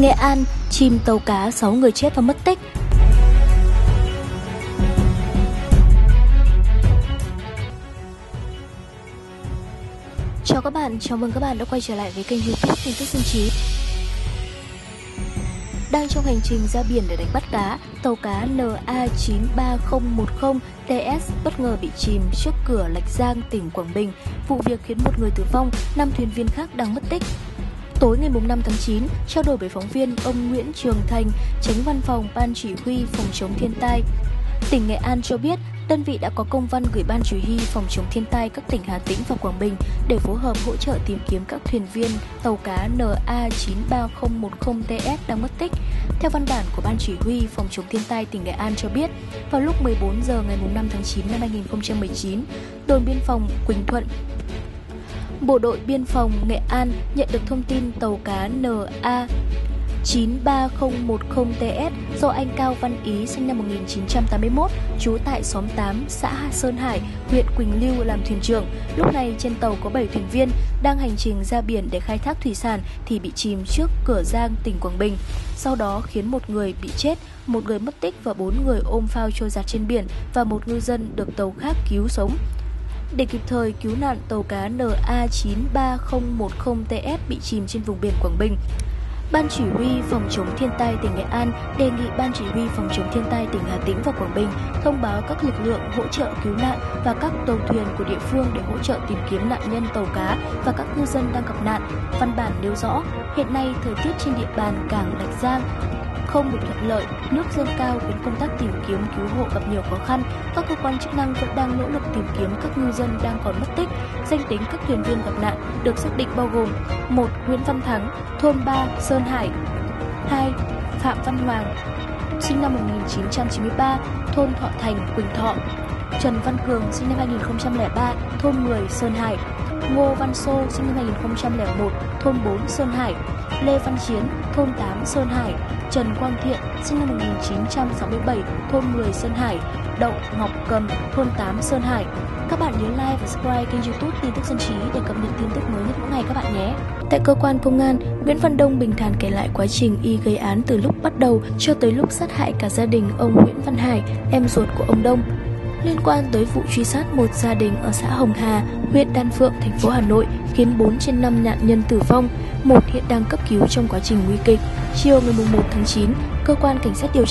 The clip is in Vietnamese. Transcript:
Nghệ An, chìm tàu cá 6 người chết và mất tích. Chào các bạn, chào mừng các bạn đã quay trở lại với kênh youtube tin tức dân trí. Đang trong hành trình ra biển để đánh bắt cá, tàu cá NA93010TS bất ngờ bị chìm trước cửa Lạch Giang, tỉnh Quảng Bình. Vụ việc khiến một người tử vong, 5 thuyền viên khác đang mất tích. Tối ngày 5 tháng 9, trao đổi với phóng viên, ông Nguyễn Trường Thành, tránh văn phòng Ban Chỉ huy Phòng chống thiên tai, tỉnh Nghệ An cho biết đơn vị đã có công văn gửi Ban Chỉ huy Phòng chống thiên tai các tỉnh Hà Tĩnh và Quảng Bình để phối hợp hỗ trợ tìm kiếm các thuyền viên tàu cá NA93010TS đang mất tích. Theo văn bản của Ban Chỉ huy Phòng chống thiên tai tỉnh Nghệ An cho biết, vào lúc 14 giờ ngày 5 tháng 9 năm 2019, đồn biên phòng Quỳnh Thuận Bộ đội Biên phòng Nghệ An nhận được thông tin tàu cá NA 93010TS do anh Cao Văn Ý sinh năm 1981, trú tại xóm 8, xã Sơn Hải, huyện Quỳnh Lưu làm thuyền trưởng. Lúc này trên tàu có 7 thuyền viên đang hành trình ra biển để khai thác thủy sản thì bị chìm trước cửa Giang, tỉnh Quảng Bình. Sau đó khiến một người bị chết, một người mất tích và bốn người ôm phao trôi giặt trên biển và một ngư dân được tàu khác cứu sống. Để kịp thời cứu nạn tàu cá NA93010TS bị chìm trên vùng biển Quảng Bình, Ban Chỉ huy Phòng chống thiên tai tỉnh Nghệ An đề nghị Ban Chỉ huy Phòng chống thiên tai tỉnh Hà Tĩnh và Quảng Bình thông báo các lực lượng hỗ trợ cứu nạn và các tàu thuyền của địa phương để hỗ trợ tìm kiếm nạn nhân tàu cá và các ngư dân đang gặp nạn. Văn bản nêu rõ, hiện nay thời tiết trên địa bàn cảng Lạch Giang không được thuận lợi, nước dâng cao khiến công tác tìm kiếm cứu hộ gặp nhiều khó khăn. Các cơ quan chức năng vẫn đang nỗ lực tìm kiếm các ngư dân đang còn mất tích. Danh tính các thuyền viên gặp nạn được xác định bao gồm: 1. Nguyễn Văn Thắng, thôn 3, Sơn Hải. 2. Phạm Văn Hoàng, sinh năm 1993, thôn Thọ Thành, Quỳnh Thọ. Trần Văn Cường, sinh năm 2003, thôn 10, Sơn Hải. Ngô Văn Sô, sinh năm 2001, thôn 4, Sơn Hải. Lê Văn Chiến, thôn 8, Sơn Hải. Trần Quang Thiện, sinh năm 1967, thôn 10 Sơn Hải, Đậu Ngọc Cầm, thôn 8 Sơn Hải. Các bạn nhớ like và subscribe kênh youtube tin tức dân trí để cập nhật tin tức mới nhất mỗi ngày các bạn nhé. Tại cơ quan công an, Nguyễn Văn Đông bình thản kể lại quá trình y gây án từ lúc bắt đầu cho tới lúc sát hại cả gia đình ông Nguyễn Văn Hải, em ruột của ông Đông. Liên quan tới vụ truy sát một gia đình ở xã Hồng Hà, huyện Đan Phượng, thành phố Hà Nội khiến 4 trên 5 nạn nhân tử vong, một hiện đang cấp cứu trong quá trình nguy kịch. Chiều ngày 1 tháng 9, cơ quan cảnh sát điều tra